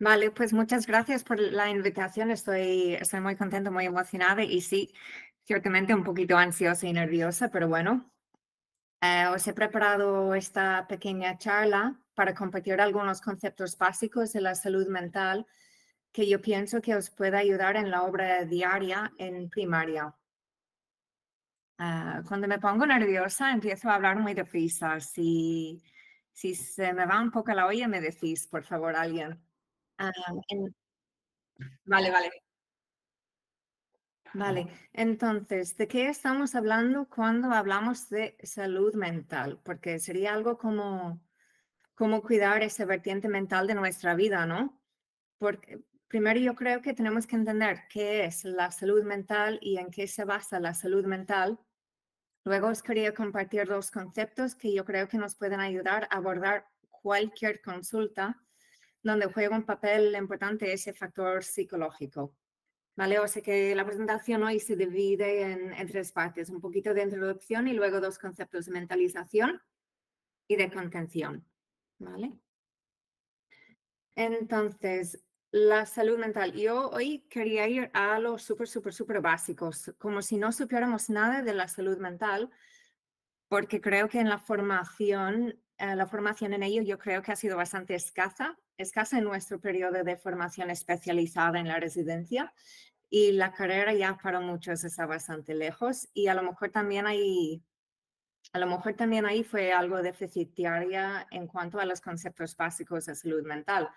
Vale, pues muchas gracias por la invitación. Estoy, estoy muy contenta, muy emocionada y sí, ciertamente un poquito ansiosa y nerviosa, pero bueno, eh, os he preparado esta pequeña charla para compartir algunos conceptos básicos de la salud mental que yo pienso que os puede ayudar en la obra diaria en primaria. Ah, cuando me pongo nerviosa empiezo a hablar muy deprisa. Si, si se me va un poco la olla, me decís, por favor, alguien. Ah, vale, vale. Vale, entonces, ¿de qué estamos hablando cuando hablamos de salud mental? Porque sería algo como, como cuidar esa vertiente mental de nuestra vida, ¿no? Porque primero yo creo que tenemos que entender qué es la salud mental y en qué se basa la salud mental. Luego os quería compartir dos conceptos que yo creo que nos pueden ayudar a abordar cualquier consulta donde juega un papel importante ese factor psicológico. ¿Vale? O sea que la presentación hoy se divide en, tres partes, un poquito de introducción y luego dos conceptos de mentalización y de contención. ¿Vale? Entonces, la salud mental. Yo hoy quería ir a los súper, súper, súper básicos, como si no supiéramos nada de la salud mental, porque creo que en la formación, la formación en ello yo creo que ha sido bastante escasa escasa en nuestro periodo de formación especializada en la residencia y la carrera ya para muchos está bastante lejos y a lo mejor también hay a lo mejor también ahí fue algo deficitaria en cuanto a los conceptos básicos de salud mental.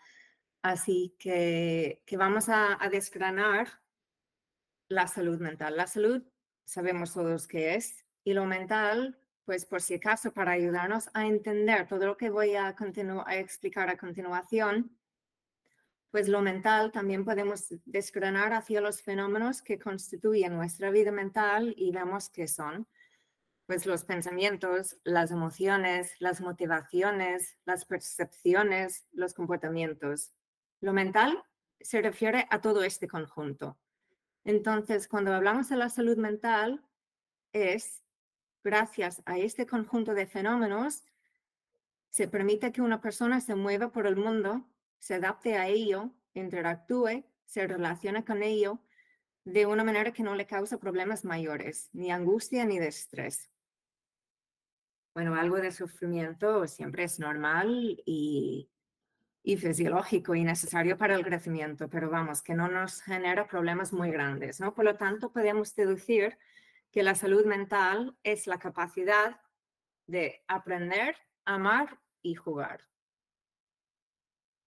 Así que, que vamos a, a desgranar la salud mental. La salud sabemos todos qué es y lo mental pues por si acaso, para ayudarnos a entender todo lo que voy a, explicar a continuación, pues lo mental también podemos desgranar hacia los fenómenos que constituyen nuestra vida mental y vemos qué son. Pues los pensamientos, las emociones, las motivaciones, las percepciones, los comportamientos. Lo mental se refiere a todo este conjunto. Entonces, cuando hablamos de la salud mental, es gracias a este conjunto de fenómenos, se permite que una persona se mueva por el mundo, se adapte a ello, interactúe, se relacione con ello de una manera que no le causa problemas mayores, ni angustia ni de estrés. Bueno, algo de sufrimiento siempre es normal y, y fisiológico y necesario para el crecimiento, pero vamos, que no nos genera problemas muy grandes, ¿no? Por lo tanto, podemos deducir que la salud mental es la capacidad de aprender, amar y jugar.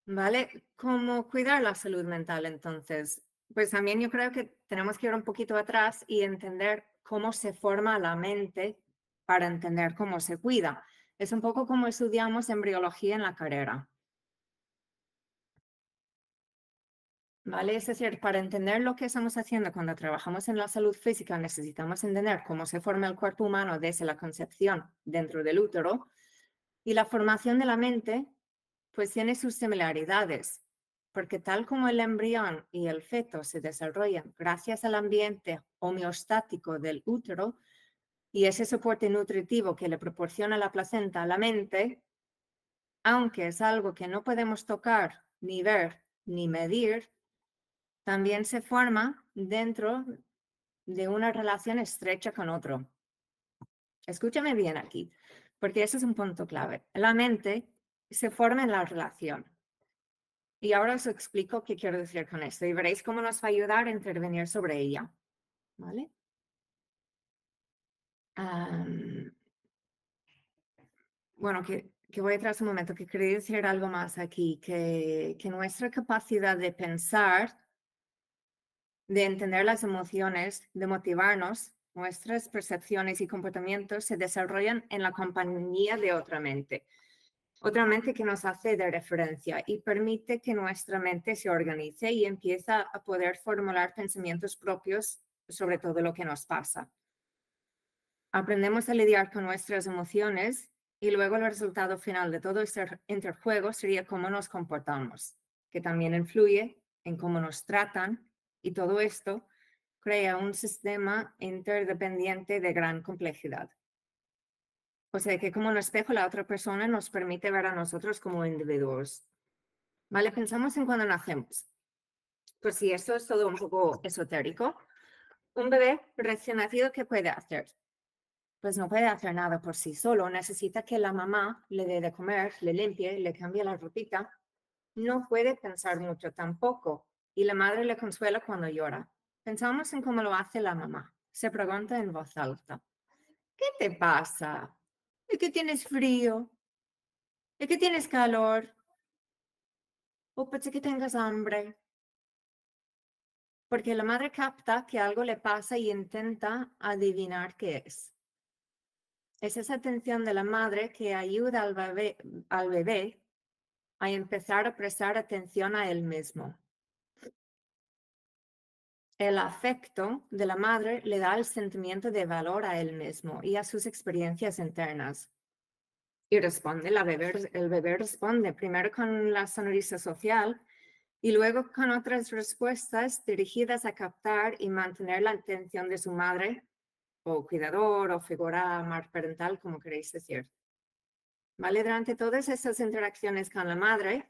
¿Vale? ¿Cómo cuidar la salud mental entonces? Pues también yo creo que tenemos que ir un poquito atrás y entender cómo se forma la mente para entender cómo se cuida. Es un poco como estudiamos embriología en la carrera. ¿Vale? Es decir, para entender lo que estamos haciendo cuando trabajamos en la salud física, necesitamos entender cómo se forma el cuerpo humano desde la concepción dentro del útero y la formación de la mente, pues tiene sus similaridades, porque tal como el embrión y el feto se desarrollan gracias al ambiente homeostático del útero y ese soporte nutritivo que le proporciona la placenta a la mente, aunque es algo que no podemos tocar, ni ver, ni medir, también se forma dentro de una relación estrecha con otro. Escúchame bien aquí, porque ese es un punto clave. La mente se forma en la relación. Y ahora os explico qué quiero decir con esto y veréis cómo nos va a ayudar a intervenir sobre ella. ¿Vale? bueno, que, que, voy atrás un momento, que quería decir algo más aquí, que, que nuestra capacidad de pensar de entender las emociones, de motivarnos, nuestras percepciones y comportamientos se desarrollan en la compañía de otra mente. Otra mente que nos hace de referencia y permite que nuestra mente se organice y empieza a poder formular pensamientos propios sobre todo lo que nos pasa. Aprendemos a lidiar con nuestras emociones y luego el resultado final de todo este interjuego sería cómo nos comportamos, que también influye en cómo nos tratan y todo esto crea un sistema interdependiente de gran complejidad. O sea que como un espejo la otra persona nos permite ver a nosotros como individuos. ¿Vale? Pensamos en cuando nacemos. Pues si esto es todo un poco esotérico, un bebé recién nacido, ¿qué puede hacer? Pues no puede hacer nada por sí solo. Necesita que la mamá le dé de comer, le limpie, le cambie la ropita. No puede pensar mucho tampoco. Y la madre le consuela cuando llora. Pensamos en cómo lo hace la mamá. Se pregunta en voz alta. ¿Qué te pasa? ¿Es que tienes frío? ¿Es que tienes calor? ¿O puede que tengas hambre? porque la madre capta que algo le pasa y intenta adivinar qué es. Es esa atención de la madre que ayuda al bebé a empezar a prestar atención a él mismo. El afecto de la madre le da el sentimiento de valor a él mismo y a sus experiencias internas. Y responde, la bebé, el bebé responde primero con la sonrisa social y luego con otras respuestas dirigidas a captar y mantener la atención de su madre o cuidador o figura más parental, como queréis decir. ¿Vale? Durante todas esas interacciones con la madre,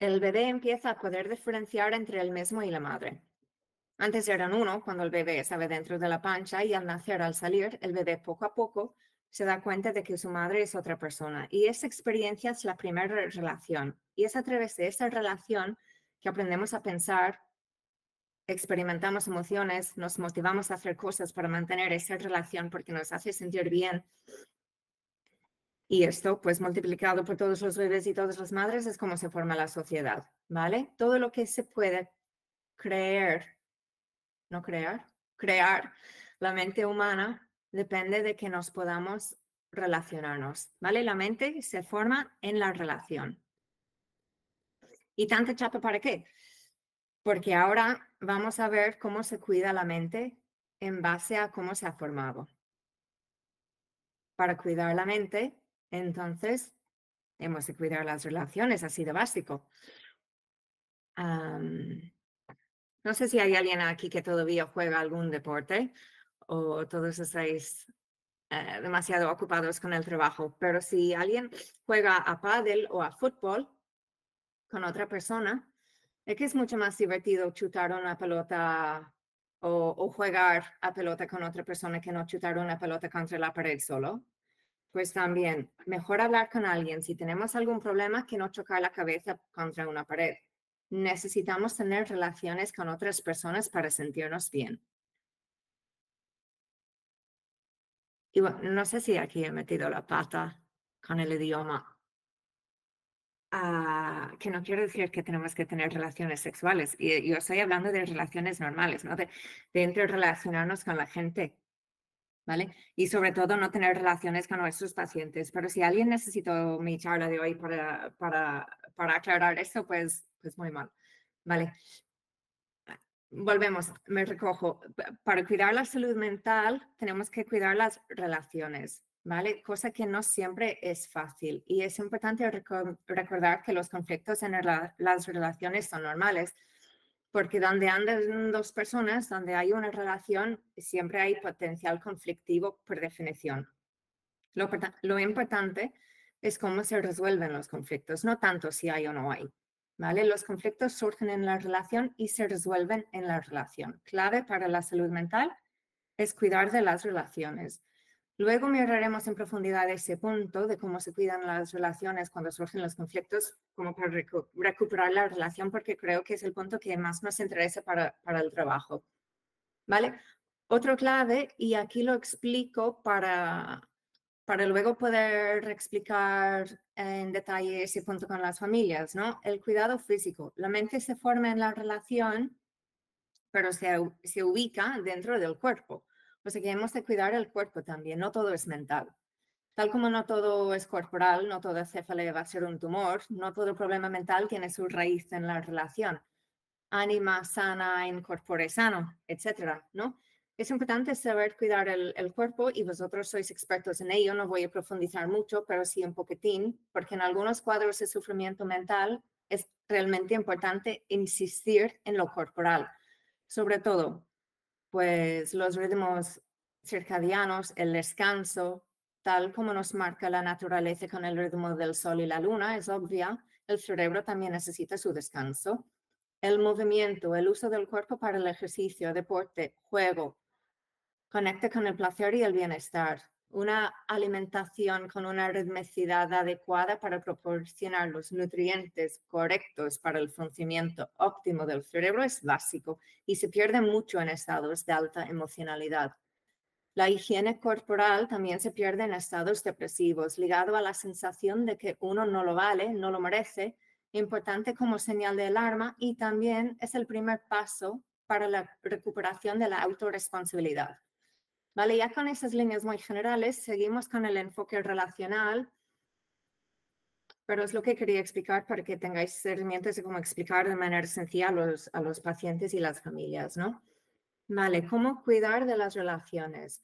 el bebé empieza a poder diferenciar entre el mismo y la madre. Antes eran uno cuando el bebé estaba dentro de la pancha y al nacer, al salir, el bebé poco a poco se da cuenta de que su madre es otra persona. Y esa experiencia es la primera relación. Y es a través de esa relación que aprendemos a pensar, experimentamos emociones, nos motivamos a hacer cosas para mantener esa relación porque nos hace sentir bien. Y esto, pues multiplicado por todos los bebés y todas las madres, es como se forma la sociedad, ¿vale? Todo lo que se puede creer, no crear, crear la mente humana depende de que nos podamos relacionarnos, ¿vale? La mente se forma en la relación. ¿Y tanta chapa para qué? Porque ahora vamos a ver cómo se cuida la mente en base a cómo se ha formado. Para cuidar la mente, entonces, hemos de cuidar las relaciones, así de básico. no sé si hay alguien aquí que todavía juega algún deporte o todos estáis eh, demasiado ocupados con el trabajo, pero si alguien juega a pádel o a fútbol con otra persona, es que es mucho más divertido chutar una pelota o, o, jugar a pelota con otra persona que no chutar una pelota contra la pared solo. Pues también, mejor hablar con alguien si tenemos algún problema que no chocar la cabeza contra una pared. Necesitamos tener relaciones con otras personas para sentirnos bien. Y bueno, no sé si aquí he metido la pata con el idioma. Ah, que no quiero decir que tenemos que tener relaciones sexuales. Y yo estoy hablando de relaciones normales, ¿no? De, de interrelacionarnos con la gente, ¿vale? Y sobre todo no tener relaciones con nuestros pacientes. Pero si alguien necesitó mi charla de hoy para, para, para aclarar esto, pues, pues muy mal, ¿vale? volvemos, me recojo. Para cuidar la salud mental tenemos que cuidar las relaciones, ¿vale? Cosa que no siempre es fácil. Y es importante recordar que los conflictos en las relaciones son normales, porque donde andan dos personas, donde hay una relación, siempre hay potencial conflictivo por definición. Lo, lo importante es cómo se resuelven los conflictos, no tanto si hay o no hay. ¿vale? Los conflictos surgen en la relación y se resuelven en la relación. Clave para la salud mental es cuidar de las relaciones. Luego miraremos en profundidad ese punto de cómo se cuidan las relaciones cuando surgen los conflictos, como para recuperar la relación, porque creo que es el punto que más nos interesa para, para el trabajo. ¿Vale? Otro clave, y aquí lo explico para, para luego poder explicar en detalle ese punto con las familias, ¿no? El cuidado físico. La mente se forma en la relación, pero se, se ubica dentro del cuerpo. Hemos de cuidar el cuerpo también, no todo es mental. Tal como no todo es corporal, no toda cefalea va a ser un tumor, no todo problema mental tiene su raíz en la relación. Ánima sana en corpore sano, etcétera, ¿no? Es importante saber cuidar el, cuerpo y vosotros sois expertos en ello. No voy a profundizar mucho, pero sí un poquitín, porque en algunos cuadros de sufrimiento mental es realmente importante insistir en lo corporal. Sobre todo, pues los ritmos circadianos, el descanso, tal como nos marca la naturaleza con el ritmo del sol y la luna, es obvia, el cerebro también necesita su descanso. El movimiento, el uso del cuerpo para el ejercicio, deporte, juego, conecta con el placer y el bienestar. Una alimentación con una ritmicidad adecuada para proporcionar los nutrientes correctos para el funcionamiento óptimo del cerebro es básico y se pierde mucho en estados de alta emocionalidad. La higiene corporal también se pierde en estados depresivos, ligado a la sensación de que uno no lo vale, no lo merece, importante como señal de alarma y también es el primer paso para la recuperación de la autorresponsabilidad. Vale, ya con esas líneas muy generales, seguimos con el enfoque relacional, pero es lo que quería explicar para que tengáis herramientas de cómo explicar de manera sencilla a los, a los pacientes y las familias, ¿no? Vale, ¿cómo cuidar de las relaciones?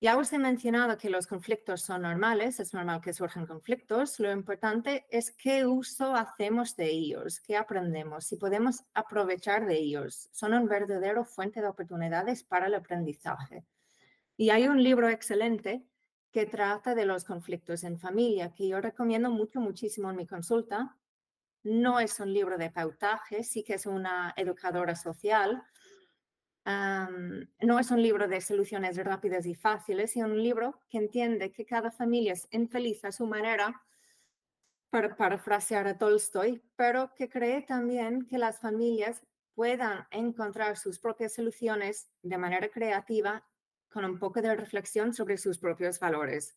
Ya os he mencionado que los conflictos son normales, es normal que surjan conflictos. Lo importante es qué uso hacemos de ellos, qué aprendemos, si podemos aprovechar de ellos. Son un verdadero fuente de oportunidades para el aprendizaje. Y hay un libro excelente que trata de los conflictos en familia, que yo recomiendo mucho, muchísimo en mi consulta. No es un libro de pautaje, sí que es una educadora social, no es un libro de soluciones rápidas y fáciles, es un libro que entiende que cada familia es infeliz a su manera, para parafrasear a Tolstoy, pero que cree también que las familias puedan encontrar sus propias soluciones de manera creativa con un poco de reflexión sobre sus propios valores.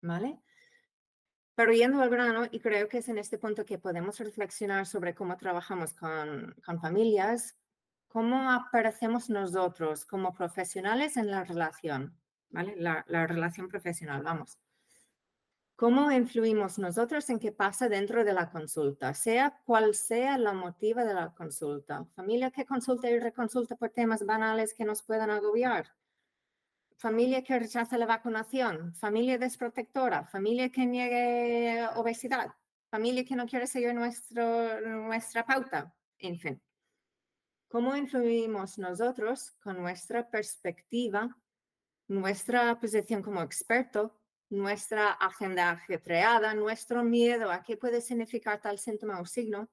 ¿Vale? Pero yendo al grano, y creo que es en este punto que podemos reflexionar sobre cómo trabajamos con, con familias, cómo aparecemos nosotros como profesionales en la relación, ¿vale? La, relación profesional, vamos. ¿Cómo influimos nosotros en qué pasa dentro de la consulta, sea cual sea la motiva de la consulta? Familia que consulta y reconsulta por temas banales que nos puedan agobiar. Familia que rechaza la vacunación, familia desprotectora, familia que niegue obesidad, familia que no quiere seguir nuestro, nuestra pauta, en fin. ¿Cómo influimos nosotros con nuestra perspectiva, nuestra posición como experto, nuestra agenda ajetreada, nuestro miedo a qué puede significar tal síntoma o signo,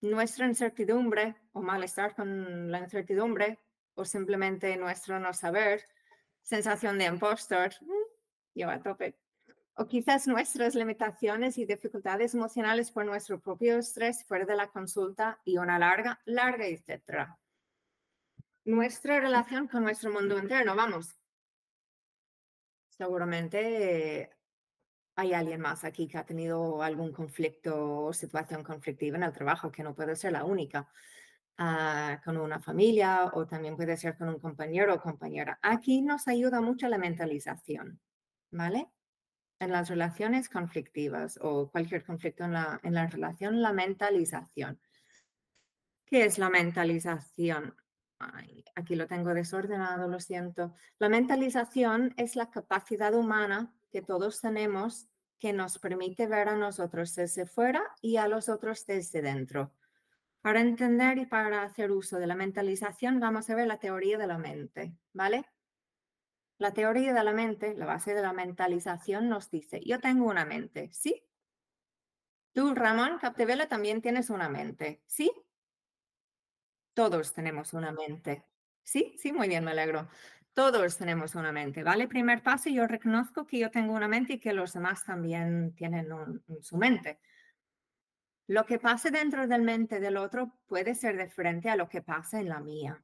nuestra incertidumbre o malestar con la incertidumbre o simplemente nuestro no saber, sensación de impostor, mm, yo a tope, o quizás nuestras limitaciones y dificultades emocionales por nuestro propio estrés fuera de la consulta y una larga, larga, etcétera. Nuestra relación con nuestro mundo interno, vamos. Seguramente hay alguien más aquí que ha tenido algún conflicto o situación conflictiva en el trabajo, que no puede ser la única. Ah, con una familia o también puede ser con un compañero o compañera. Aquí nos ayuda mucho la mentalización, ¿vale? en las relaciones conflictivas o cualquier conflicto en la, en la relación, la mentalización. ¿Qué es la mentalización? Aquí lo tengo desordenado, lo siento. La mentalización es la capacidad humana que todos tenemos que nos permite ver a nosotros desde fuera y a los otros desde dentro. Para entender y para hacer uso de la mentalización, vamos a ver la teoría de la mente, ¿vale? La teoría de la mente, la base de la mentalización, nos dice, yo tengo una mente, ¿sí? Tú, Ramón Capdevela, también tienes una mente, ¿sí? Todos tenemos una mente. Sí, sí, muy bien, me alegro. Todos tenemos una mente, ¿vale? Primer paso, yo reconozco que yo tengo una mente y que los demás también tienen su mente. Lo que pase dentro del mente del otro puede ser diferente a lo que pasa en la mía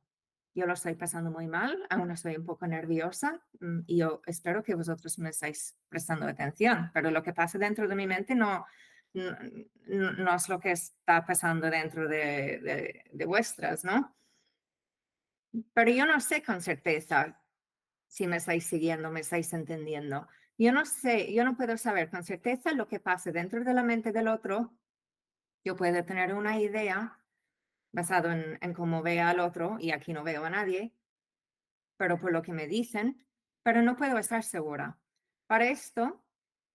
yo lo estoy pasando muy mal, aún estoy un poco nerviosa mm, y yo espero que vosotros me estáis prestando atención, pero lo que pasa dentro de mi mente no, no, es lo que está pasando dentro de, de, vuestras, ¿no? Pero yo no sé con certeza si me estáis siguiendo, me estáis entendiendo. Yo no sé, yo no puedo saber con certeza lo que pasa dentro de la mente del otro. Yo puedo tener una idea basado en, cómo ve al otro, y aquí no veo a nadie, pero por lo que me dicen, pero no puedo estar segura. Para esto,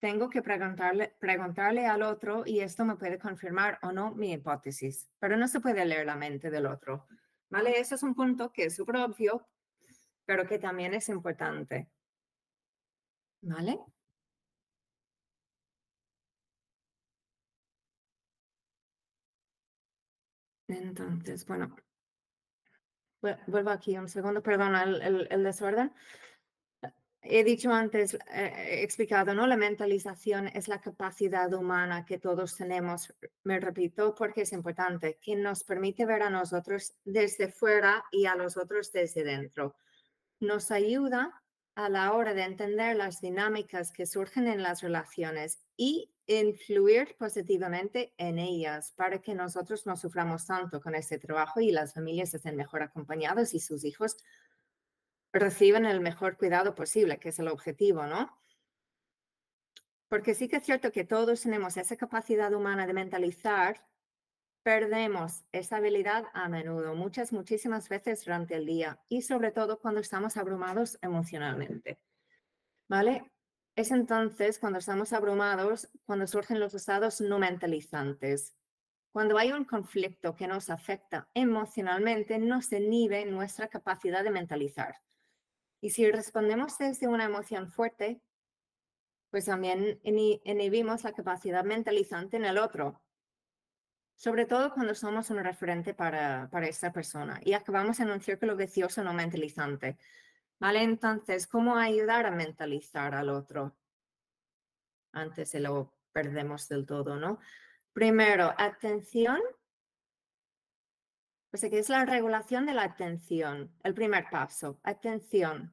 tengo que preguntarle, preguntarle al otro y esto me puede confirmar o no mi hipótesis, pero no se puede leer la mente del otro. ¿Vale? Ese es un punto que es súper obvio, pero que también es importante. ¿Vale? Entonces, bueno, vuelvo aquí un segundo, perdona el, el desorden he dicho antes, eh, he explicado, ¿no? La mentalización es la capacidad humana que todos tenemos, me repito, porque es importante, que nos permite ver a nosotros desde fuera y a los otros desde dentro. Nos ayuda a la hora de entender las dinámicas que surgen en las relaciones y influir positivamente en ellas para que nosotros no suframos tanto con este trabajo y las familias estén mejor acompañados y sus hijos reciben el mejor cuidado posible, que es el objetivo, ¿no? Porque sí que es cierto que todos tenemos esa capacidad humana de mentalizar, perdemos esa habilidad a menudo, muchas, muchísimas veces durante el día y sobre todo cuando estamos abrumados emocionalmente. ¿Vale? Es entonces cuando estamos abrumados, cuando surgen los estados no mentalizantes. Cuando hay un conflicto que nos afecta emocionalmente, no se inhibe nuestra capacidad de mentalizar. Y si respondemos desde una emoción fuerte, pues también inhibimos la capacidad mentalizante en el otro, sobre todo cuando somos un referente para, para esta persona y acabamos en un círculo vicioso no mentalizante. ¿Vale? Entonces, ¿cómo ayudar a mentalizar al otro? Antes de lo perdemos del todo, ¿no? Primero, atención. Pues aquí es la regulación de la atención, el primer paso, atención.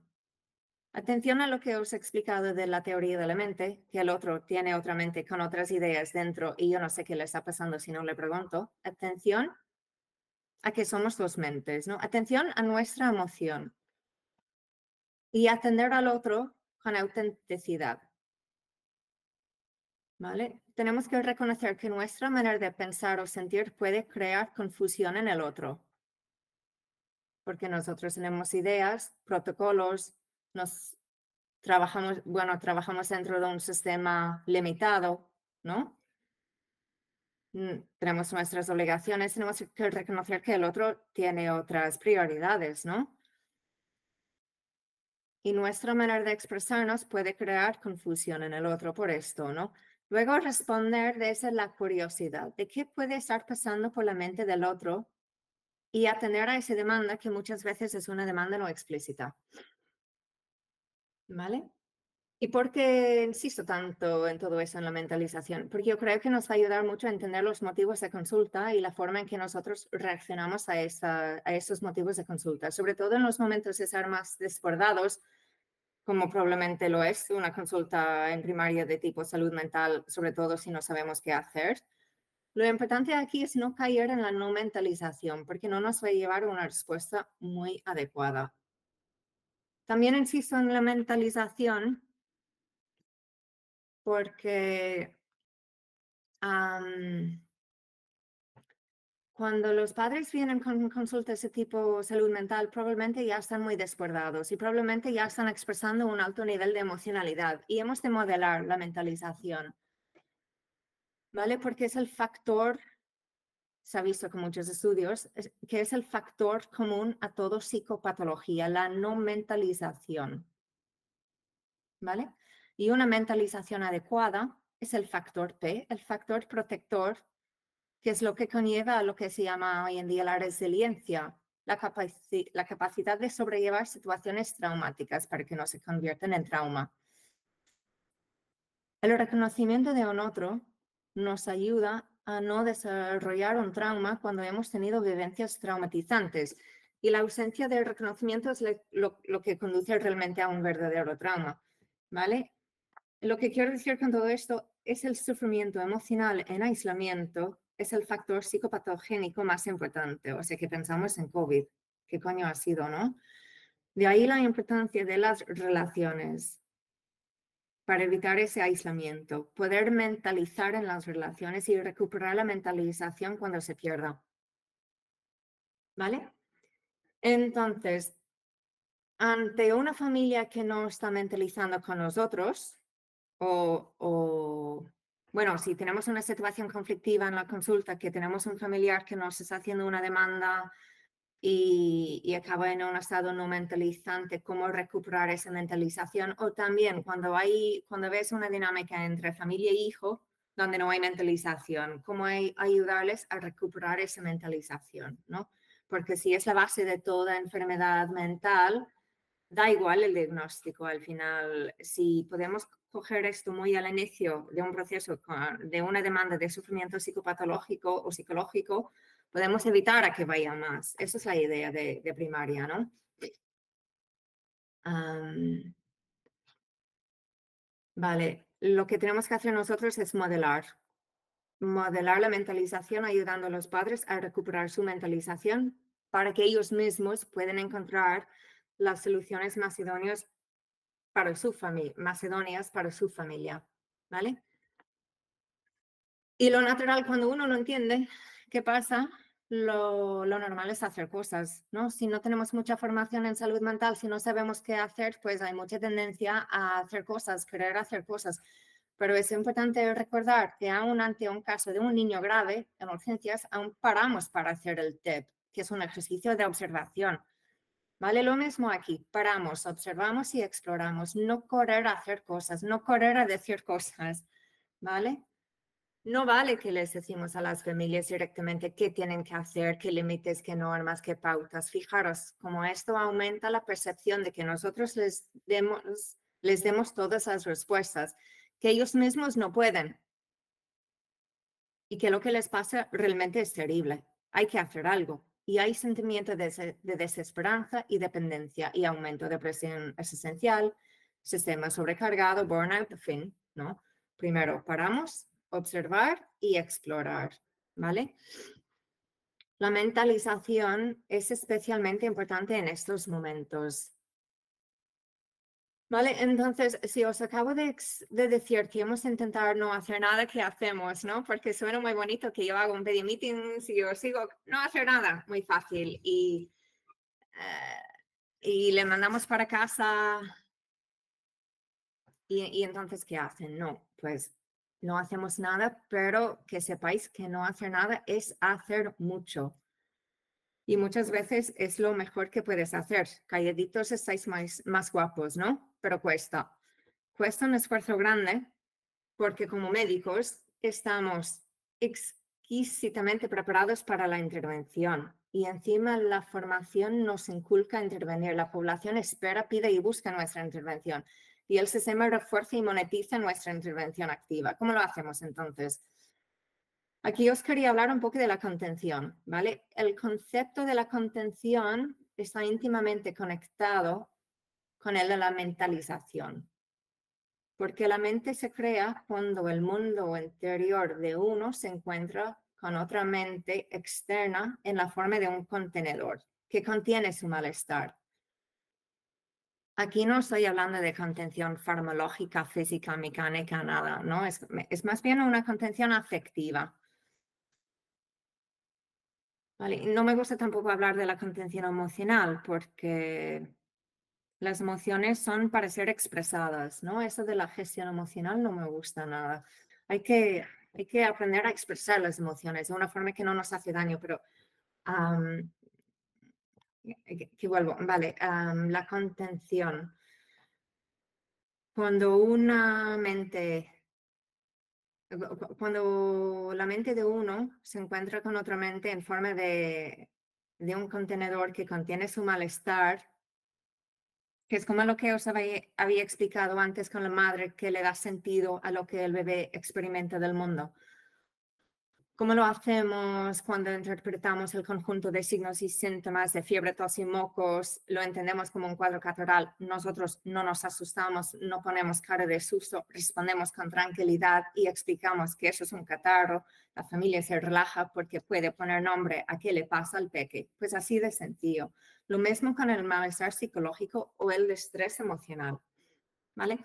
Atención a lo que os he explicado de la teoría de la mente, que el otro tiene otra mente con otras ideas dentro y yo no sé qué le está pasando si no le pregunto. Atención a que somos dos mentes, ¿no? Atención a nuestra emoción y atender al otro con autenticidad. Tenemos que reconocer que nuestra manera de pensar o sentir puede crear confusión en el otro. Porque nosotros tenemos ideas, protocolos, nos trabajamos, bueno, trabajamos dentro de un sistema limitado, ¿no? Mm, tenemos nuestras obligaciones, tenemos que reconocer que el otro tiene otras prioridades, ¿no? Y nuestra manera de expresarnos puede crear confusión en el otro por esto, ¿no? Luego responder desde la curiosidad de qué puede estar pasando por la mente del otro y atender a esa demanda que muchas veces es una demanda no explícita. ¿Vale? ¿Y por qué insisto tanto en todo eso, en la mentalización? Porque yo creo que nos va a ayudar mucho a entender los motivos de consulta y la forma en que nosotros reaccionamos a, esa, a esos motivos de consulta, sobre todo en los momentos de ser más desbordados, como probablemente lo es una consulta en primaria de tipo salud mental, sobre todo si no sabemos qué hacer. Lo importante aquí es no caer en la no mentalización, porque no nos va a llevar a una respuesta muy adecuada. También insisto en la mentalización porque cuando los padres vienen con consultas de tipo salud mental, probablemente ya están muy desbordados y probablemente ya están expresando un alto nivel de emocionalidad y hemos de modelar la mentalización. ¿Vale? Porque es el factor se ha visto con muchos estudios, que es el factor común a todo psicopatología, la no mentalización. ¿Vale? Y una mentalización adecuada es el factor P, el factor protector, que es lo que conlleva lo que se llama hoy en día la resiliencia, la, la capacidad de sobrellevar situaciones traumáticas para que no se conviertan en trauma. El reconocimiento de un otro nos ayuda a no desarrollar un trauma cuando hemos tenido vivencias traumatizantes. Y la ausencia de reconocimiento es lo, que conduce realmente a un verdadero trauma. ¿Vale? Lo que quiero decir con todo esto es el sufrimiento emocional en aislamiento es el factor psicopatogénico más importante. O sea, que pensamos en COVID. ¿Qué coño ha sido, no? De ahí la importancia de las relaciones, para evitar ese aislamiento, poder mentalizar en las relaciones y recuperar la mentalización cuando se pierda. ¿Vale? Entonces, ante una familia que no está mentalizando con nosotros, o, o, bueno, si tenemos una situación conflictiva en la consulta, que tenemos un familiar que nos está haciendo una demanda y, y acaba en un estado no mentalizante, cómo recuperar esa mentalización. O también cuando, hay, cuando ves una dinámica entre familia e hijo, donde no hay mentalización, cómo hay, ayudarles a recuperar esa mentalización, ¿no? Porque si es la base de toda enfermedad mental, da igual el diagnóstico al final. Si podemos coger esto muy al inicio de un proceso, de una demanda de sufrimiento psicopatológico o psicológico, podemos evitar a que vaya más. Esa es la idea de, primaria, ¿no? vale, lo que tenemos que hacer nosotros es modelar. Modelar la mentalización ayudando a los padres a recuperar su mentalización para que ellos mismos puedan encontrar las soluciones más idóneas para su familia, macedonias para su familia, ¿vale? Y lo natural, cuando uno no entiende qué pasa, lo, lo, normal es hacer cosas, ¿no? Si no tenemos mucha formación en salud mental, si no sabemos qué hacer, pues hay mucha tendencia a hacer cosas, querer hacer cosas. Pero es importante recordar que aún ante un caso de un niño grave en urgencias, aún paramos para hacer el TEP, que es un ejercicio de observación. ¿Vale? Lo mismo aquí, paramos, observamos y exploramos, no correr a hacer cosas, no correr a decir cosas, ¿vale? No vale que les decimos a las familias directamente qué tienen que hacer, qué límites, qué normas, qué pautas. Fijaros, como esto aumenta la percepción de que nosotros les demos, les demos todas las respuestas, que ellos mismos no pueden. Y que lo que les pasa realmente es terrible. Hay que hacer algo. Y hay sentimiento de, de desesperanza y dependencia y aumento de presión esencial, sistema sobrecargado, burnout, fin, ¿no? Primero, paramos observar y explorar, ¿vale? La mentalización es especialmente importante en estos momentos. Vale, entonces, si os acabo de, decir que hemos intentado no hacer nada, ¿qué hacemos? ¿no? Porque suena muy bonito que yo hago un video meeting, si yo sigo, no hacer nada, muy fácil. Y, eh, y le mandamos para casa. Y, y entonces, ¿qué hacen? No, pues no hacemos nada, pero que sepáis que no hacer nada es hacer mucho. Y muchas veces es lo mejor que puedes hacer. Calladitos estáis más, más guapos, ¿no? Pero cuesta. Cuesta un esfuerzo grande porque como médicos estamos exquisitamente preparados para la intervención. Y encima la formación nos inculca a intervenir. La población espera, pide y busca nuestra intervención y el sistema refuerza y monetiza nuestra intervención activa. ¿Cómo lo hacemos entonces? Aquí os quería hablar un poco de la contención, ¿vale? El concepto de la contención está íntimamente conectado con el de la mentalización, porque la mente se crea cuando el mundo interior de uno se encuentra con otra mente externa en la forma de un contenedor que contiene su malestar. Aquí no estoy hablando de contención farmacológica, física, mecánica, nada, ¿no? Es, es más bien una contención afectiva. Vale. No me gusta tampoco hablar de la contención emocional porque las emociones son para ser expresadas, ¿no? Eso de la gestión emocional no me gusta nada. Hay que, hay que aprender a expresar las emociones de una forma que no nos hace daño, pero que vuelvo, vale, la contención. Cuando una mente, cuando la mente de uno se encuentra con otra mente en forma de, de un contenedor que contiene su malestar, que es como lo que os había, explicado antes con la madre, que le da sentido a lo que el bebé experimenta del mundo. ¿Cómo lo hacemos cuando interpretamos el conjunto de signos y síntomas de fiebre, tos y mocos? Lo entendemos como un cuadro catarral. Nosotros no nos asustamos, no ponemos cara de susto, respondemos con tranquilidad y explicamos que eso es un catarro. La familia se relaja porque puede poner nombre a qué le pasa al peque. Pues así de sencillo. Lo mismo con el malestar psicológico o el estrés emocional. ¿Vale?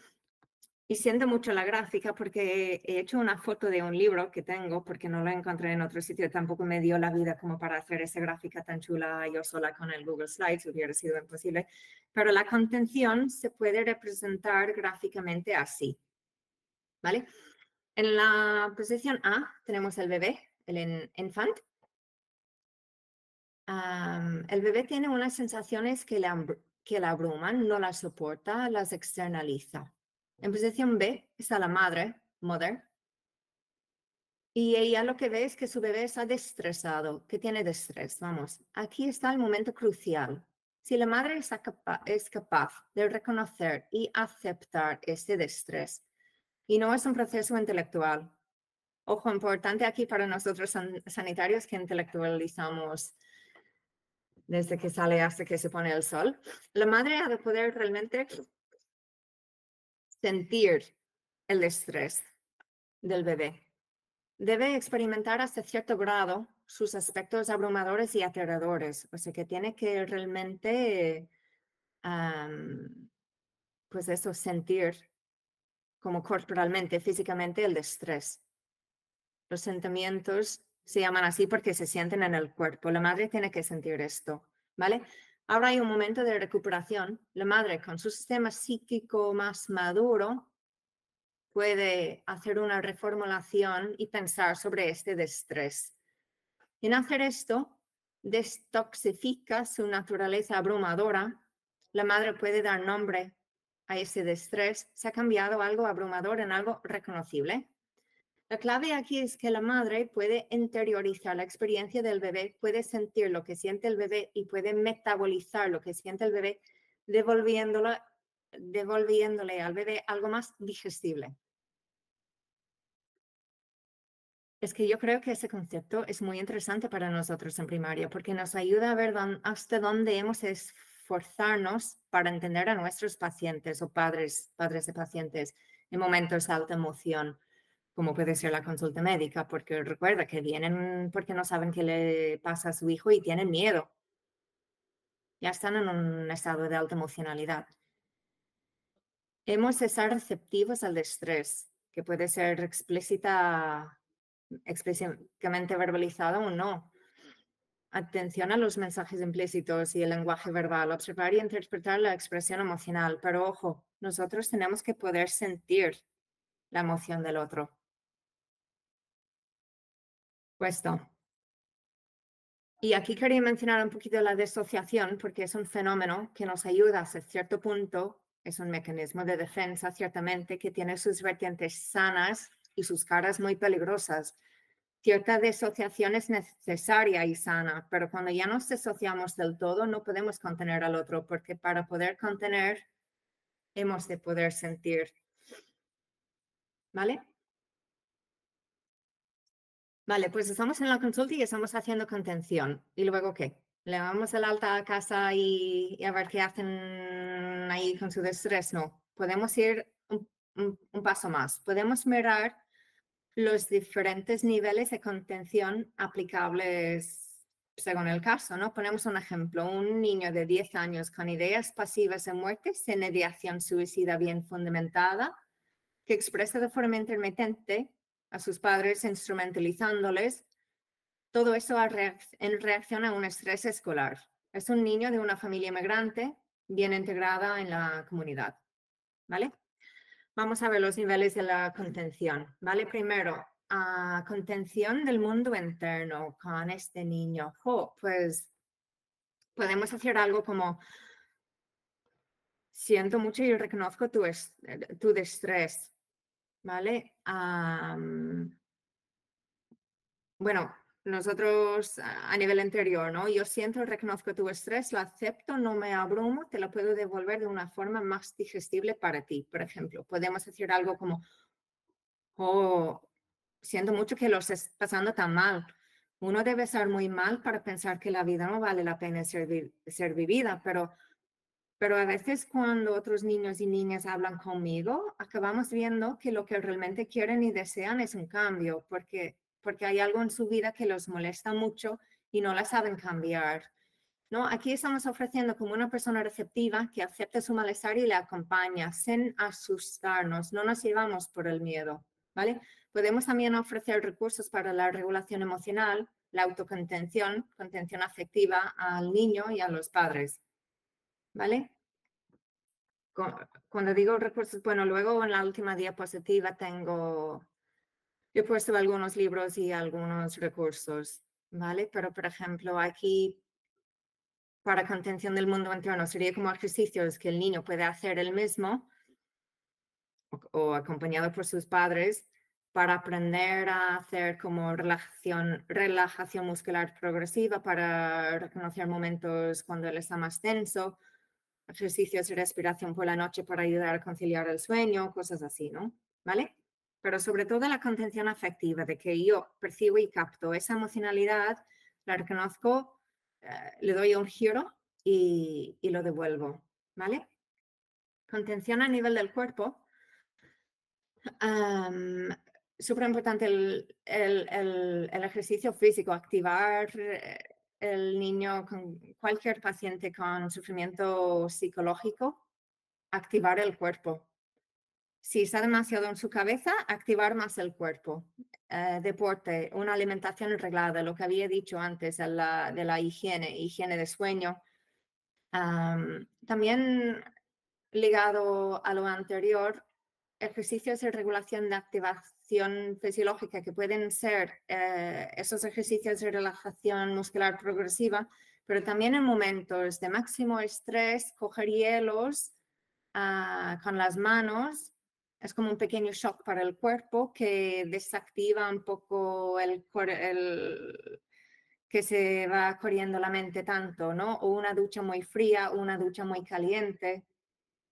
Y siento mucho la gráfica porque he hecho una foto de un libro que tengo porque no lo encontré en otro sitio. Tampoco me dio la vida como para hacer esa gráfica tan chula yo sola con el Google Slides, hubiera sido imposible. Pero la contención se puede representar gráficamente así. ¿Vale? En la posición A tenemos el bebé, el infant. El bebé tiene unas sensaciones que abr- que la abruman, no las soporta, las externaliza. En posición B está la madre, mother, y ella lo que ve es que su bebé está destresado, que tiene estrés. Vamos, aquí está el momento crucial. Si la madre está capa- es capaz de reconocer y aceptar este estrés, y no es un proceso intelectual. Ojo, importante aquí para nosotros san- sanitarios que intelectualizamos desde que sale hasta que se pone el sol. La madre ha de poder realmente sentir el estrés del bebé. Debe experimentar hasta cierto grado sus aspectos abrumadores y aterradores, o sea que tiene que realmente, pues eso, sentir como corporalmente, físicamente el estrés. Los sentimientos se llaman así porque se sienten en el cuerpo. La madre tiene que sentir esto, ¿vale? Ahora hay un momento de recuperación. La madre con su sistema psíquico más maduro puede hacer una reformulación y pensar sobre este estrés. En hacer esto, destoxifica su naturaleza abrumadora. La madre puede dar nombre a ese estrés. Se ha cambiado algo abrumador en algo reconocible. La clave aquí es que la madre puede interiorizar la experiencia del bebé, puede sentir lo que siente el bebé y puede metabolizar lo que siente el bebé, devolviéndolo, devolviéndole al bebé algo más digestible. Es que yo creo que ese concepto es muy interesante para nosotros en primaria porque nos ayuda a ver hasta dónde hemos esforzarnos para entender a nuestros pacientes o padres, padres de pacientes en momentos de alta emoción, como puede ser la consulta médica, porque recuerda que vienen porque no saben qué le pasa a su hijo y tienen miedo. Ya están en un estado de alta emocionalidad. Hemos de estar receptivos al estrés, que puede ser explícita explícitamente verbalizado o no. Atención a los mensajes implícitos y el lenguaje verbal, observar y interpretar la expresión emocional, pero ojo, nosotros tenemos que poder sentir la emoción del otro. Puesto. Y aquí quería mencionar un poquito la disociación porque es un fenómeno que nos ayuda hasta cierto punto, es un mecanismo de defensa ciertamente que tiene sus vertientes sanas y sus caras muy peligrosas. Cierta disociación es necesaria y sana, pero cuando ya nos disociamos del todo no podemos contener al otro porque para poder contener hemos de poder sentir. ¿Vale? Vale, pues estamos en la consulta y estamos haciendo contención. ¿Y luego qué? ¿Le damos el alta a casa y, y a ver qué hacen ahí con su estrés? No, podemos ir un paso más. Podemos mirar los diferentes niveles de contención aplicables según el caso, ¿no? Ponemos un ejemplo, un niño de 10 años con ideas pasivas de muerte sin ideación suicida bien fundamentada, que expresa de forma intermitente a sus padres instrumentalizándoles, todo eso en reacción a un estrés escolar. Es un niño de una familia inmigrante bien integrada en la comunidad, ¿vale? Vamos a ver los niveles de la contención, ¿vale? Primero, contención del mundo interno con este niño. Pues podemos hacer algo como, siento mucho y reconozco tu, tu estrés, ¿vale? Bueno, nosotros a nivel interior, ¿no? Yo siento reconozco tu estrés, lo acepto, no me abrumo, te lo puedo devolver de una forma más digestible para ti. Por ejemplo, podemos hacer algo como, oh, siento mucho que lo estés pasando tan mal. Uno debe estar muy mal para pensar que la vida no vale la pena ser vivida, pero, pero a veces cuando otros niños y niñas hablan conmigo, acabamos viendo que lo que realmente quieren y desean es un cambio, porque, porque hay algo en su vida que los molesta mucho y no la saben cambiar. ¿no? Aquí estamos ofreciendo como una persona receptiva que acepta su malestar y le acompaña sin asustarnos, no nos llevamos por el miedo, ¿vale? Podemos también ofrecer recursos para la regulación emocional, la autocontención, contención afectiva al niño y a los padres, ¿vale? Cu- Cuando digo recursos, bueno, luego en la última diapositiva tengo, yo he puesto algunos libros y algunos recursos, ¿vale? Pero, por ejemplo, aquí para contención del mundo interno sería como ejercicios que el niño puede hacer él mismo o, o acompañado por sus padres para aprender a hacer como relajación, relajación muscular progresiva, para reconocer momentos cuando él está más tenso, ejercicios de respiración por la noche para ayudar a conciliar el sueño, cosas así, ¿no? ¿Vale? Pero sobre todo la contención afectiva, de que yo percibo y capto esa emocionalidad, la reconozco, eh, le doy un giro y, y lo devuelvo, ¿vale? Contención a nivel del cuerpo súper importante el, el, el, ejercicio físico, activar eh, el niño con cualquier paciente con sufrimiento psicológico, activar el cuerpo. Si está demasiado en su cabeza, activar más el cuerpo. Eh, deporte, una alimentación reglada, lo que había dicho antes de la, higiene, higiene de sueño. también ligado a lo anterior, ejercicios de regulación de fisiológica que pueden ser eh, esos ejercicios de relajación muscular progresiva, pero también en momentos de máximo estrés, coger hielos ah, con las manos es como un pequeño shock para el cuerpo que desactiva un poco el, el que se va corriendo la mente tanto, ¿no? O una ducha muy fría, una ducha muy caliente,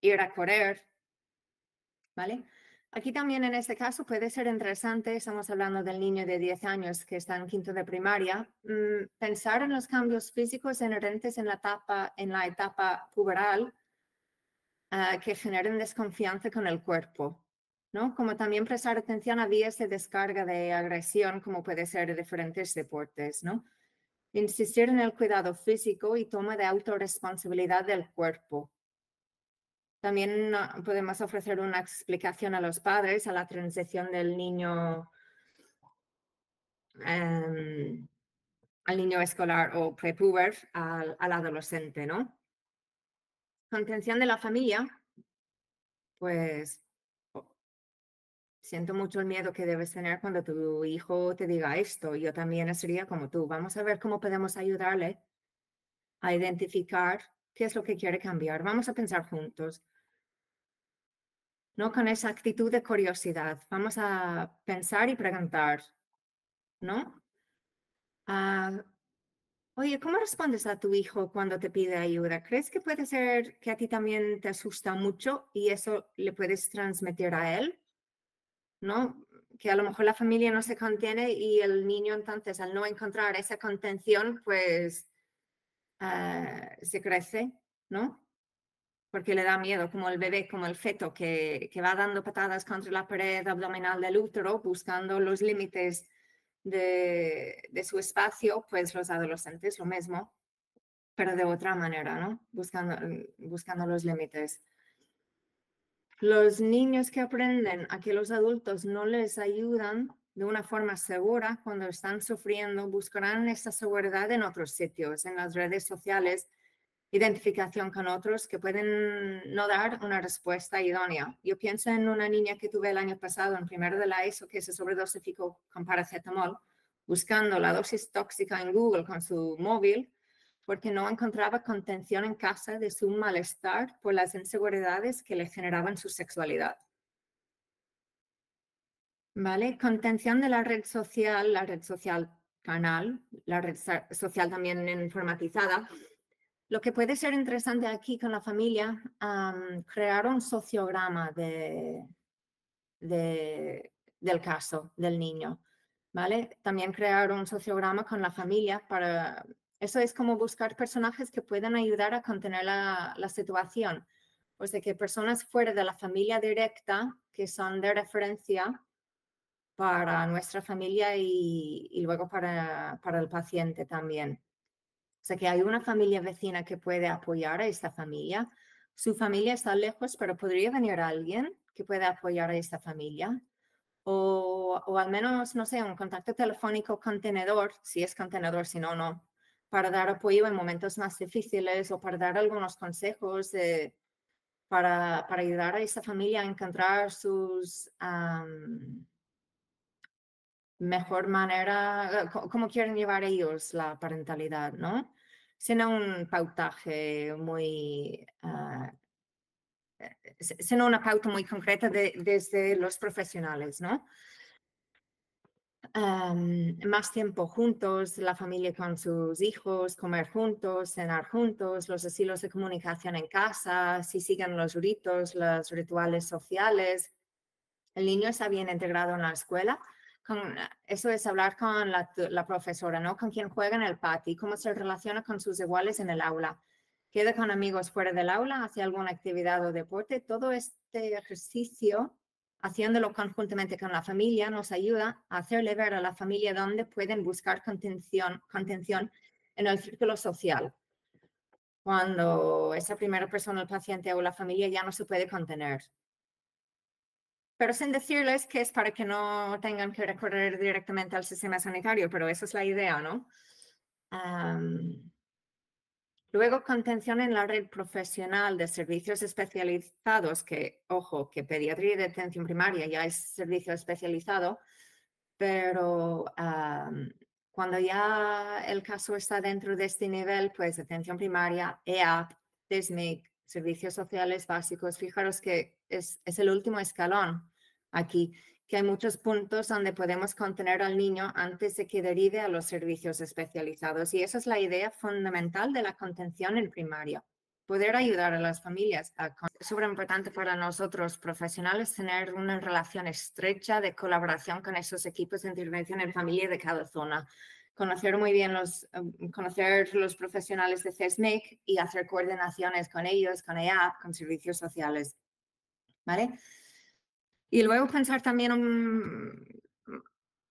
ir a correr, ¿vale? Aquí también en este caso puede ser interesante, estamos hablando del niño de 10 años que está en quinto de primaria, mm, pensar en los cambios físicos inherentes en la etapa, en la etapa puberal ah, que generen desconfianza con el cuerpo, ¿no? Como también prestar atención a vías de descarga de agresión, como puede ser diferentes deportes, ¿no? Insistir en el cuidado físico y toma de autorresponsabilidad del cuerpo, también ah, podemos ofrecer una explicación a los padres a la transición del niño em, al niño escolar o prepuber al, al adolescente, ¿no? Contención de la familia, pues siento mucho el miedo que debes tener cuando tu hijo te diga esto. Yo también sería como tú. Vamos a ver cómo podemos ayudarle a identificar qué es lo que quiere cambiar. Vamos a pensar juntos. ¿No? Con esa actitud de curiosidad. Vamos a pensar y preguntar, ¿no? Ah, oye, ¿cómo respondes a tu hijo cuando te pide ayuda? ¿Crees que puede ser que a ti también te asusta mucho y eso le puedes transmitir a él? ¿No? Que a lo mejor la familia no se contiene y el niño entonces al no encontrar esa contención, pues ah, se crece, ¿no? Porque le da miedo, como el bebé, como el feto que, que, va dando patadas contra la pared abdominal del útero, buscando los límites de, de, su espacio, pues los adolescentes lo mismo, pero de otra manera, ¿no? Buscando, buscando los límites. Los niños que aprenden a que los adultos no les ayudan de una forma segura cuando están sufriendo, buscarán esa seguridad en otros sitios, en las redes sociales, identificación con otros que pueden no dar una respuesta idónea. Yo pienso en una niña que tuve el año pasado en primero de la ESO que se sobredosificó con paracetamol, buscando la dosis tóxica en Google con su móvil, porque no encontraba contención en casa de su malestar por las inseguridades que le generaban su sexualidad. ¿Vale? Contención de la red social, la red social canal, la red social también informatizada, lo que puede ser interesante aquí con la familia, crear un sociograma de, del caso del niño, ¿vale? También crear un sociograma con la familia para... Eso es como buscar personajes que puedan ayudar a contener la, situación. Pues de que personas fuera de la familia directa, que son de referencia para nuestra familia y, y luego para, para el paciente también. O sea, que hay una familia vecina que puede apoyar a esta familia. Su familia está lejos, pero podría venir alguien que pueda apoyar a esta familia. O, o al menos, no sé, un contacto telefónico contenedor, si es contenedor, si no, no, para dar apoyo en momentos más difíciles o para dar algunos consejos para, para, ayudar a esta familia a encontrar sus mejor manera, cómo quieren llevar ellos la parentalidad, ¿no? Sin un pautaje muy, uh, una pauta muy concreta de, desde los profesionales, ¿no? Más tiempo juntos, la familia con sus hijos, comer juntos, cenar juntos, los estilos de comunicación en casa, si siguen los ritos, los rituales sociales. El niño está bien integrado en la escuela. Con, eso es hablar con la, profesora, ¿no? Con quien juega en el patio, cómo se relaciona con sus iguales en el aula. Queda con amigos fuera del aula, hace alguna actividad o deporte. Todo este ejercicio haciéndolo conjuntamente con la familia, nos ayuda a hacerle ver a la familia dónde pueden buscar contención, contención en el círculo social. Cuando esa primera persona, el paciente o la familia ya no se puede contener. Pero sin decirles que es para que no tengan que recorrer directamente al sistema sanitario, pero esa es la idea, ¿no? Luego, contención en la red profesional de servicios especializados, que, ojo, que pediatría y detención primaria ya es servicio especializado, pero cuando ya el caso está dentro de este nivel, pues atención primaria, EAP, TESMIC, servicios sociales básicos, fijaros que es, es el último escalón aquí que hay muchos puntos donde podemos contener al niño antes de que derive a los servicios especializados. Y esa es la idea fundamental de la contención en primaria. Poder ayudar a las familias. Es súper importante para nosotros profesionales tener una relación estrecha de colaboración con esos equipos de intervención en familia de cada zona. Conocer muy bien los, em, conocer los profesionales de CESMIC y hacer coordinaciones con ellos, con EAP, con servicios sociales. ¿Vale? Y luego pensar también,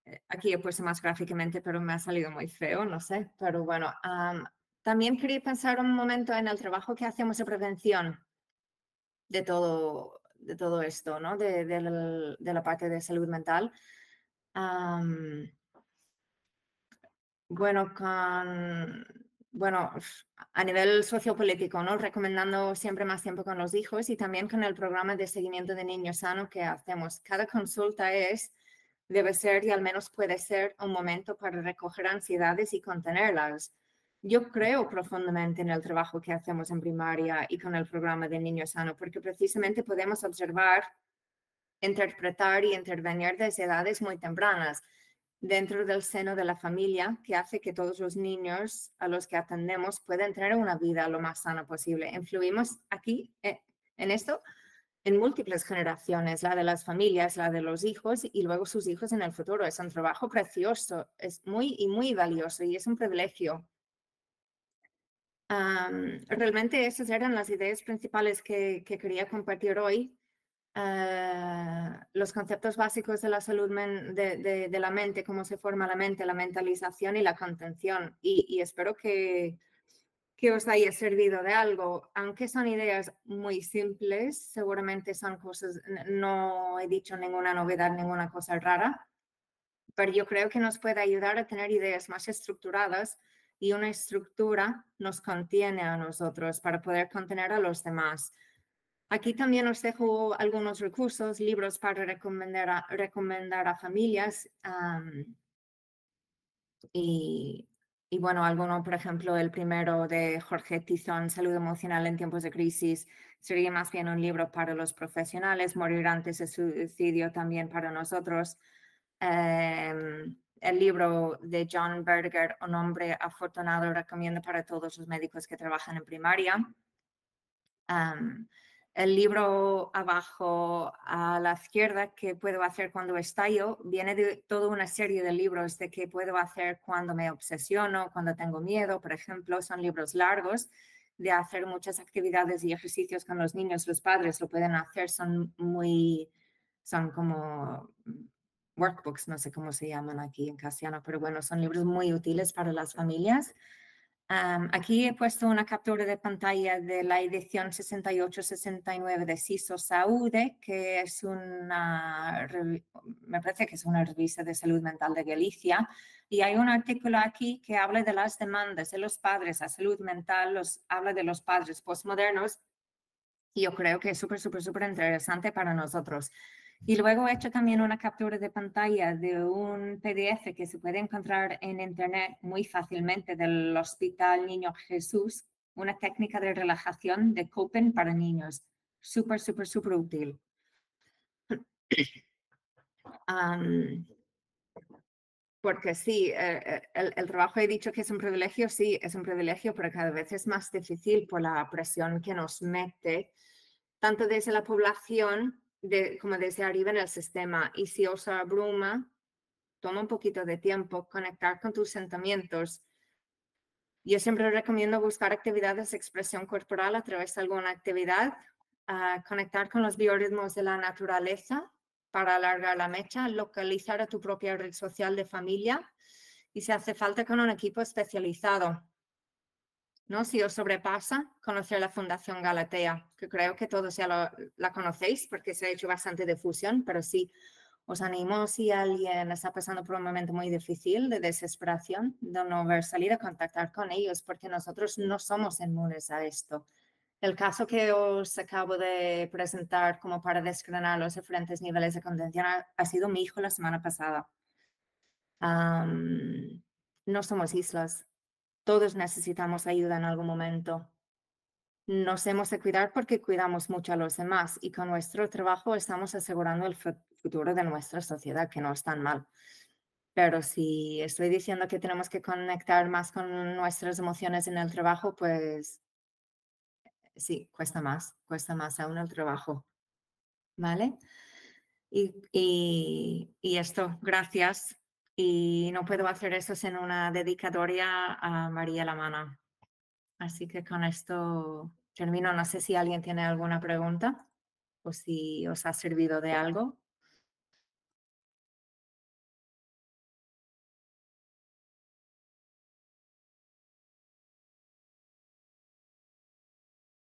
eh, aquí he puesto más gráficamente, pero me ha salido muy feo, no sé, pero bueno, también quería pensar un momento en el trabajo que hacemos de prevención de todo, de todo esto, ¿no? De, de, la, parte de salud mental. bueno, con bueno, a nivel sociopolítico, ¿no? Recomendando siempre más tiempo con los hijos y también con el programa de seguimiento de niños sano que hacemos. Cada consulta es, debe ser y al menos puede ser un momento para recoger ansiedades y contenerlas. Yo creo profundamente en el trabajo que hacemos en primaria y con el programa de niños sano, porque precisamente podemos observar, interpretar y intervenir desde edades muy tempranas dentro del seno de la familia que hace que todos los niños a los que atendemos puedan tener una vida lo más sana posible. Influimos aquí eh, en esto en múltiples generaciones, la de las familias, la de los hijos y luego sus hijos en el futuro. Es un trabajo precioso, es muy y muy valioso y es un privilegio. realmente esas eran las ideas principales que, que quería compartir hoy. Eh, los conceptos básicos de la salud de, la mente, cómo se forma la mente, la mentalización y la contención. Y, espero que, que, os haya servido de algo, aunque son ideas muy simples, seguramente son cosas, no he dicho ninguna novedad, ninguna cosa rara, pero yo creo que nos puede ayudar a tener ideas más estructuradas y una estructura nos contiene a nosotros para poder contener a los demás. Aquí también os dejo algunos recursos, libros para recomendar a, recomendar a familias. y, y, bueno, alguno, por ejemplo, el primero de Jorge Tizón, Salud Emocional en tiempos de crisis, sería más bien un libro para los profesionales, Morir antes de suicidio también para nosotros. Em, el libro de John Berger, Un hombre afortunado, recomiendo para todos los médicos que trabajan en primaria el libro abajo a la izquierda, ¿qué puedo hacer cuando estallo? Viene de toda una serie de libros de qué puedo hacer cuando me obsesiono, cuando tengo miedo, por ejemplo. Son libros largos de hacer muchas actividades y ejercicios con los niños. Los padres lo pueden hacer, son muy, son como workbooks, no sé cómo se llaman aquí en castellano, pero bueno, son libros muy útiles para las familias aquí he puesto una captura de pantalla de la edición 68-69 de CISO Saúde, que es una, me parece que es una revista de salud mental de Galicia, y hay un artículo aquí que habla de las demandas de los padres a salud mental, los, habla de los padres postmodernos, y yo creo que es súper, súper, súper interesante para nosotros. Y luego he hecho también una captura de pantalla de un PDF que se puede encontrar en Internet muy fácilmente del Hospital Niño Jesús, una técnica de relajación de coping para niños. Súper, súper, súper útil. porque sí, eh, eh, el, trabajo he dicho que es un privilegio, sí, es un privilegio, pero cada vez es más difícil por la presión que nos mete, tanto desde la población de, como desde arriba en el sistema. Y si os abruma, toma un poquito de tiempo, conectar con tus sentimientos. Yo siempre recomiendo buscar actividades de expresión corporal a través de alguna actividad, uh, conectar con los biorritmos de la naturaleza para alargar la mecha, localizar a tu propia red social de familia y si hace falta con un equipo especializado. ¿No? Si os sobrepasa, conocer la Fundación Galatea, que creo que todos ya la conocéis porque se ha hecho bastante difusión, pero sí, os animo si alguien está pasando por un momento muy difícil de desesperación, de no ver salir a contactar con ellos, porque nosotros no somos inmunes a esto. El caso que os acabo de presentar como para desgranar los diferentes niveles de contención ha, sido mi hijo la semana pasada. no somos islas, todos necesitamos ayuda en algún momento. Nos hemos de cuidar porque cuidamos mucho a los demás y con nuestro trabajo estamos asegurando el futuro de nuestra sociedad, que no es tan mal. Pero si estoy diciendo que tenemos que conectar más con nuestras emociones en el trabajo, pues sí, cuesta más, cuesta más aún el trabajo. ¿Vale? Y, y, y esto, gracias y no puedo hacer eso sin una dedicatoria a María Lamana. Así que con esto termino. No sé si alguien tiene alguna pregunta o si os ha servido de algo.